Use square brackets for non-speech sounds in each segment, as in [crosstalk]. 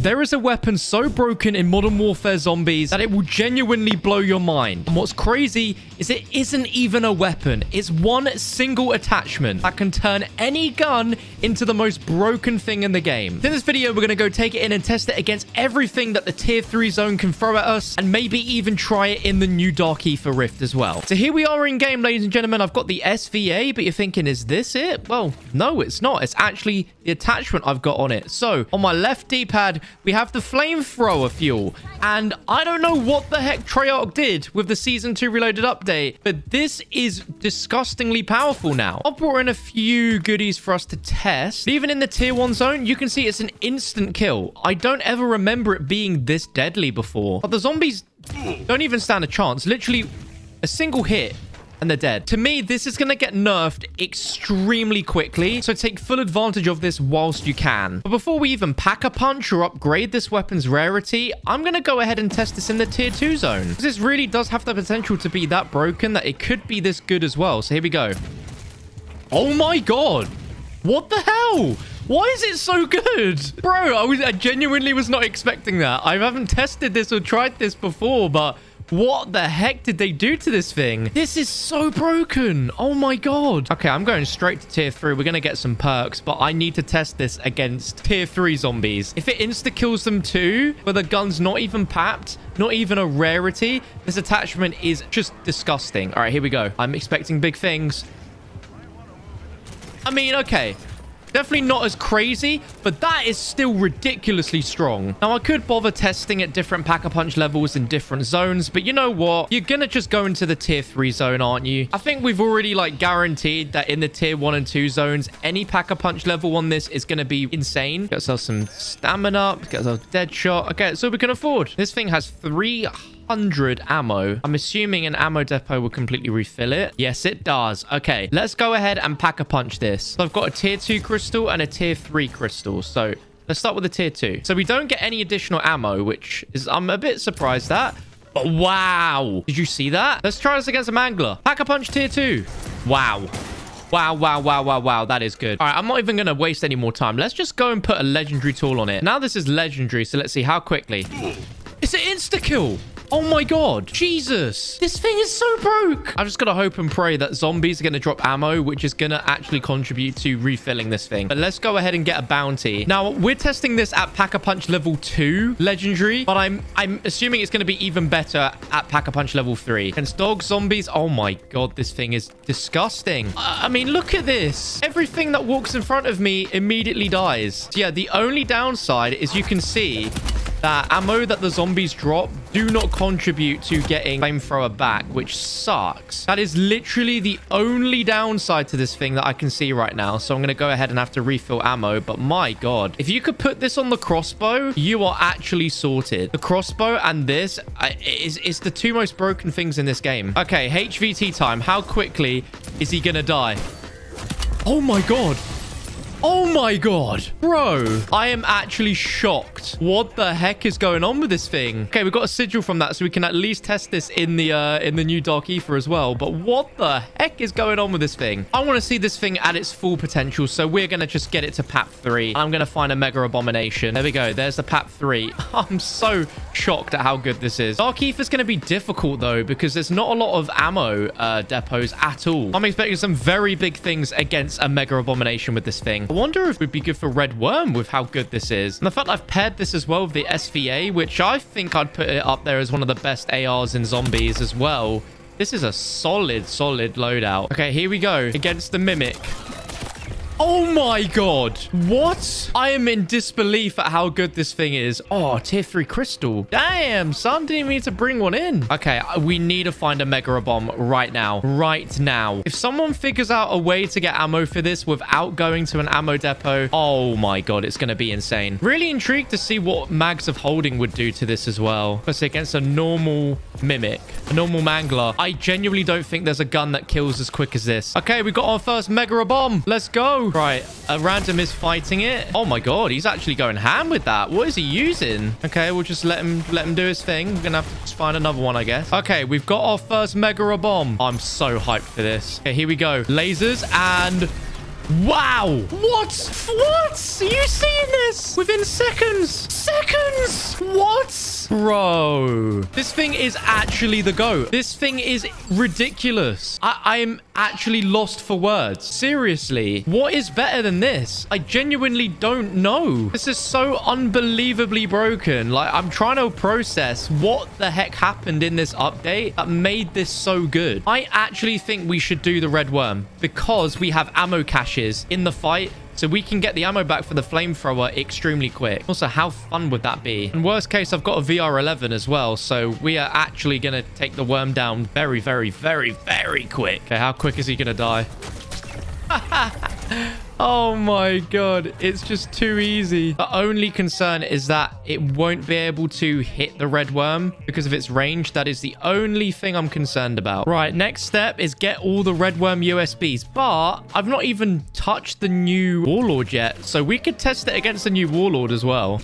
There is a weapon so broken in Modern Warfare Zombies that it will genuinely blow your mind. And what's crazy is it isn't even a weapon. It's one single attachment that can turn any gun into the most broken thing in the game. In this video, we're going to go take it in and test it against everything that the tier 3 zone can throw at us and maybe even try it in the new Dark Aether Rift as well. So here we are in game, ladies and gentlemen. I've got the SVA, but you're thinking, is this it? Well, no, it's not. It's actually the attachment I've got on it. So on my left D-pad, we have the flamethrower fuel. And I don't know what the heck Treyarch did with the Season 2 Reloaded update, but this is disgustingly powerful now. I've brought in a few goodies for us to test. Even in the tier 1 zone, you can see it's an instant kill. I don't ever remember it being this deadly before. But the zombies don't even stand a chance. Literally, a single hit and they're dead. To me, this is going to get nerfed extremely quickly, so take full advantage of this whilst you can. But before we even pack a punch or upgrade this weapon's rarity, I'm going to go ahead and test this in the tier 2 zone. This really does have the potential to be that broken that it could be this good as well. So here we go. Oh my god. What the hell? Why is it so good? Bro, I, was, I genuinely was not expecting that. I haven't tested this or tried this before, but what the heck did they do to this thing? This is so broken. Oh my god. Okay, I'm going straight to tier 3. We're going to get some perks, but I need to test this against tier 3 zombies. If it insta-kills them too, but the gun's not even papped, not even a rarity, this attachment is just disgusting. All right, here we go. I'm expecting big things. I mean, okay. Definitely not as crazy, but that is still ridiculously strong. Now, I could bother testing at different Pack-a-Punch levels in different zones, but you know what? You're gonna just go into the tier 3 zone, aren't you? I think we've already, like, guaranteed that in the tier 1 and 2 zones, any Pack-a-Punch level on this is gonna be insane. Get ourselves some stamina, get ourselves dead shot. Okay, so we can afford. This thing has 300 100 ammo. I'm assuming an ammo depot will completely refill it. Yes, it does. Okay, let's go ahead and pack a punch this. So I've got a tier 2 crystal and a tier 3 crystal. So let's start with the tier 2. So we don't get any additional ammo, which is I'm a bit surprised at. But wow. Did you see that? Let's try this against a mangler. Pack a punch tier 2. Wow. Wow, wow, wow, wow, wow. That is good. All right, I'm not even going to waste any more time. Let's just go and put a legendary tool on it. Now this is legendary, so let's see how quickly. It's an insta-kill. Oh my god. Jesus. This thing is so broke. I'm just going to hope and pray that zombies are going to drop ammo, which is going to actually contribute to refilling this thing. But let's go ahead and get a bounty. Now, we're testing this at Pack-a-Punch level 2 legendary, but I'm I'm assuming it's going to be even better at Pack-a-Punch level 3. Against dog zombies. Oh my god, this thing is disgusting. I mean, look at this. Everything that walks in front of me immediately dies. So yeah, the only downside is you can see that ammo that the zombies drop do not contribute to getting flamethrower back, which sucks. That is literally the only downside to this thing that I can see right now. So I'm going to go ahead and have to refill ammo. But my god, if you could put this on the crossbow, you are actually sorted. The crossbow and this is, is the two most broken things in this game. Okay, HVT time. How quickly is he going to die? Oh my god. My god. Bro, I am actually shocked. What the heck is going on with this thing? Okay, we've got a sigil from that, so we can at least test this in the uh, in the new Dark Aether as well. But what the heck is going on with this thing? I want to see this thing at its full potential, so we're going to just get it to PAP 3. I'm going to find a Mega Abomination. There we go. There's the PAP 3. [laughs] I'm so shocked at how good this is. Dark Aether is going to be difficult, though, because there's not a lot of ammo uh, depots at all. I'm expecting some very big things against a Mega Abomination with this thing. I wonder if it would be good for Red Worm with how good this is. And the fact I've paired this as well with the SVA, which I think I'd put it up there as one of the best ARs in zombies as well. This is a solid, solid loadout. Okay, here we go against the Mimic. Oh my god. What? I am in disbelief at how good this thing is. Oh, tier 3 crystal. Damn, son. Didn't even need to bring one in. Okay, uh, we need to find a Mega Bomb right now. Right now. If someone figures out a way to get ammo for this without going to an ammo depot, oh my god, it's going to be insane. Really intrigued to see what Mags of Holding would do to this as well. Because against a normal Mimic, a normal Mangler, I genuinely don't think there's a gun that kills as quick as this. Okay, we got our first Mega Bomb. Let's go. Right, a random is fighting it. Oh my god, he's actually going ham with that. What is he using? Okay, we'll just let him let him do his thing. We're gonna have to find another one, I guess. Okay, we've got our first Mega Bomb. I'm so hyped for this. Okay, here we go. Lasers and Wow! What? What? Are you seeing this? Within seconds. Seconds! What? Bro. This thing is actually the GOAT. This thing is ridiculous. I, I am actually lost for words. Seriously. What is better than this? I genuinely don't know. This is so unbelievably broken. Like, I'm trying to process what the heck happened in this update that made this so good. I actually think we should do the red worm because we have ammo caches in the fight so we can get the ammo back for the flamethrower extremely quick. Also, how fun would that be? In worst case, I've got a VR11 as well. So we are actually going to take the worm down very, very, very, very quick. Okay, how quick is he going to die? [laughs] Oh my god, it's just too easy. The only concern is that it won't be able to hit the red worm because of its range. That is the only thing I'm concerned about. Right, next step is get all the red worm USBs. But I've not even touched the new warlord yet, so we could test it against the new warlord as well.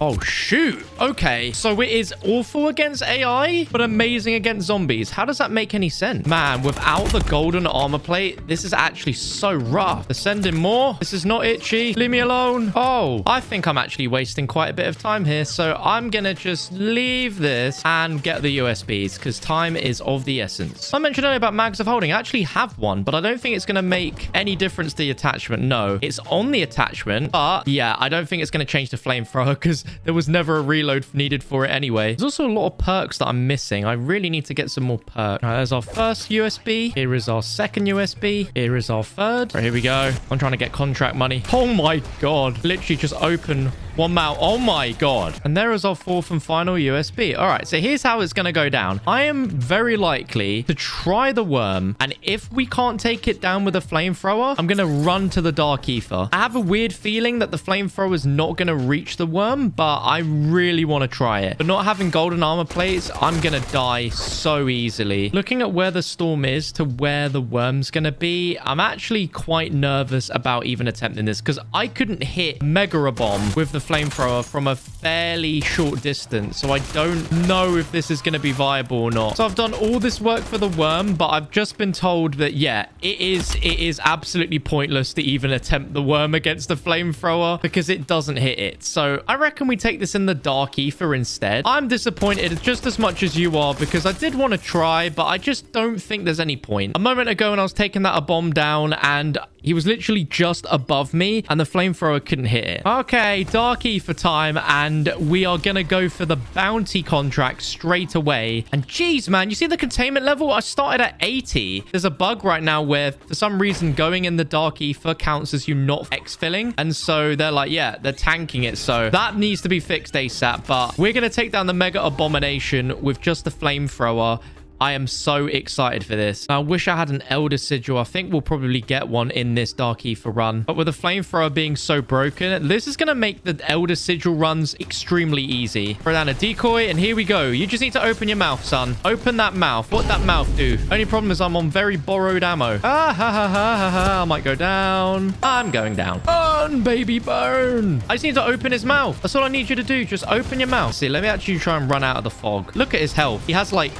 Oh, shoot. Okay, so it is awful against AI, but amazing against zombies. How does that make any sense? Man, without the golden armor plate, this is actually so rough. Ascending more. This is not itchy. Leave me alone. Oh, I think I'm actually wasting quite a bit of time here, so I'm going to just leave this and get the USBs because time is of the essence. I mentioned earlier about mags of holding. I actually have one, but I don't think it's going to make any difference to the attachment. No, it's on the attachment, but yeah, I don't think it's going to change the flamethrower [laughs] because there was never a reload needed for it anyway. There's also a lot of perks that I'm missing. I really need to get some more perks. Right, there's our first USB. Here is our second USB. Here is our third. Right, here we go. I'm trying to get contract money. Oh my god. Literally just open one mount. Oh my god. And there is our fourth and final USB. All right, so here's how it's going to go down. I am very likely to try the worm. And if we can't take it down with a flamethrower, I'm going to run to the Dark Aether. I have a weird feeling that the flamethrower is not going to reach the worm, but I really want to try it. But not having golden armor plates, I'm going to die so easily. Looking at where the storm is to where the worm's going to be, I'm actually quite nervous about even attempting this because I couldn't hit Mega Bomb with the flamethrower from a fairly short distance. So I don't know if this is going to be viable or not. So I've done all this work for the worm, but I've just been told that, yeah, it is, it is absolutely pointless to even attempt the worm against the flamethrower because it doesn't hit it. So I reckon we take this in the dark aether instead. I'm disappointed just as much as you are because I did want to try, but I just don't think there's any point. A moment ago when I was taking that a bomb down and he was literally just above me and the flamethrower couldn't hit it. Okay, Darky for time and we are going to go for the bounty contract straight away. And geez, man, you see the containment level? I started at 80. There's a bug right now where for some reason going in the Dark Aether counts as you not X-filling. And so they're like, yeah, they're tanking it. So that needs to be fixed ASAP. But we're going to take down the Mega Abomination with just the flamethrower I am so excited for this. I wish I had an Elder Sigil. I think we'll probably get one in this Dark Aether run. But with the Flamethrower being so broken, this is going to make the Elder Sigil runs extremely easy. Throw down a decoy, and here we go. You just need to open your mouth, son. Open that mouth. What that mouth do? Only problem is I'm on very borrowed ammo. Ah, ha, ha, ha, ha, ha. I might go down. I'm going down. Burn, baby, burn. I just need to open his mouth. That's all I need you to do. Just open your mouth. See, let me actually try and run out of the fog. Look at his health. He has like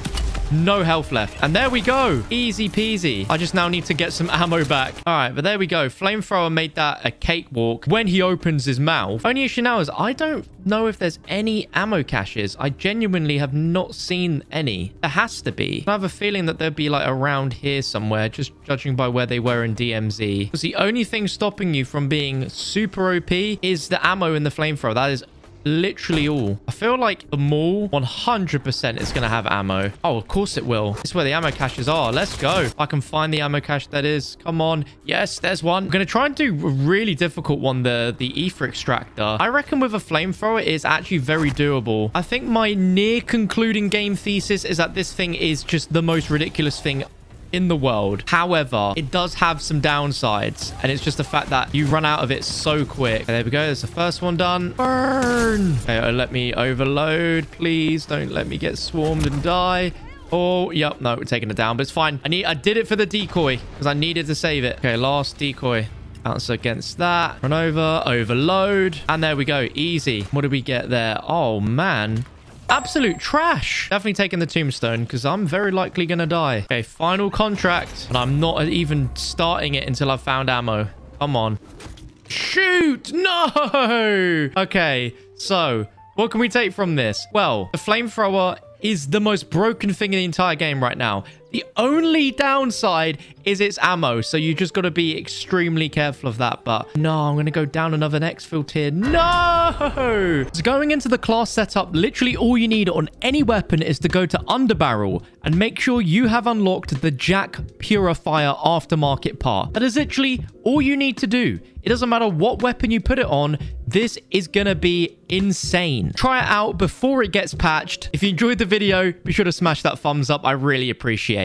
no health left. And there we go. Easy peasy. I just now need to get some ammo back. All right, but there we go. Flamethrower made that a cakewalk when he opens his mouth. Only issue now is I don't know if there's any ammo caches. I genuinely have not seen any. There has to be. I have a feeling that there'd be like around here somewhere, just judging by where they were in DMZ. Because the only thing stopping you from being super OP is the ammo in the flamethrower. That is literally all. I feel like the mall 100% is going to have ammo. Oh, of course it will. Is where the ammo caches are. Let's go. I can find the ammo cache that is. Come on. Yes, there's one. I'm going to try and do a really difficult one, the, the aether extractor. I reckon with a flamethrower, it's actually very doable. I think my near concluding game thesis is that this thing is just the most ridiculous thing in the world. However, it does have some downsides, and it's just the fact that you run out of it so quick. There we go. There's the first one done. Burn! Okay, uh, let me overload, please. Don't let me get swarmed and die. Oh, yep. No, we're taking it down, but it's fine. I need. I did it for the decoy because I needed to save it. Okay, last decoy. Bounce against that. Run over. Overload. And there we go. Easy. What did we get there? Oh, man. Absolute trash. Definitely taking the tombstone because I'm very likely going to die. Okay, final contract. And I'm not even starting it until I've found ammo. Come on. Shoot! No! Okay, so What can we take from this? Well, the flamethrower is the most broken thing in the entire game right now. The only downside is its ammo, so you just got to be extremely careful of that. But no, I'm going to go down another exfil tier. No! So going into the class setup, literally all you need on any weapon is to go to underbarrel and make sure you have unlocked the JAK Purifier aftermarket part. That is literally all you need to do. It doesn't matter what weapon you put it on, this is going to be insane. Try it out before it gets patched. If you enjoyed the video, be sure to smash that thumbs up. I really appreciate